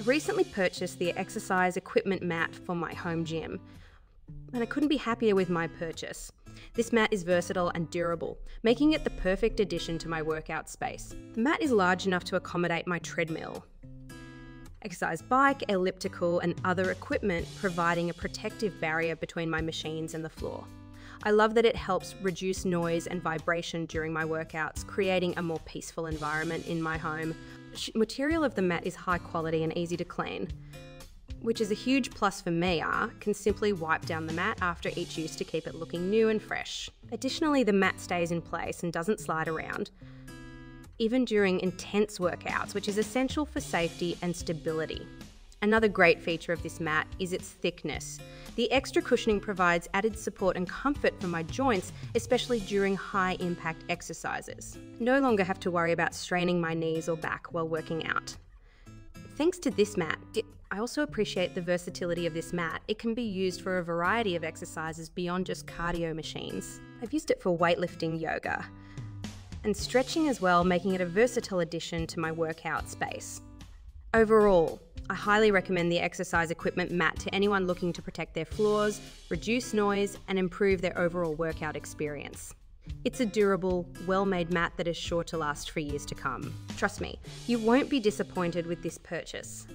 I recently purchased the exercise equipment mat for my home gym, and I couldn't be happier with my purchase. This mat is versatile and durable, making it the perfect addition to my workout space. The mat is large enough to accommodate my treadmill, exercise bike, elliptical, and other equipment, providing a protective barrier between my machines and the floor. I love that it helps reduce noise and vibration during my workouts, creating a more peaceful environment in my home. Material of the mat is high quality and easy to clean, which is a huge plus for me. I can simply wipe down the mat after each use to keep it looking new and fresh. Additionally, the mat stays in place and doesn't slide around, even during intense workouts, which is essential for safety and stability. Another great feature of this mat is its thickness. The extra cushioning provides added support and comfort for my joints, especially during high impact exercises. No longer have to worry about straining my knees or back while working out. Thanks to this mat, I also appreciate the versatility of this mat. It can be used for a variety of exercises beyond just cardio machines. I've used it for weightlifting yoga, and stretching as well, making it a versatile addition to my workout space. Overall, I highly recommend the exercise equipment mat to anyone looking to protect their floors, reduce noise, and improve their overall workout experience. It's a durable, well made mat that is sure to last for years to come. Trust me, you won't be disappointed with this purchase.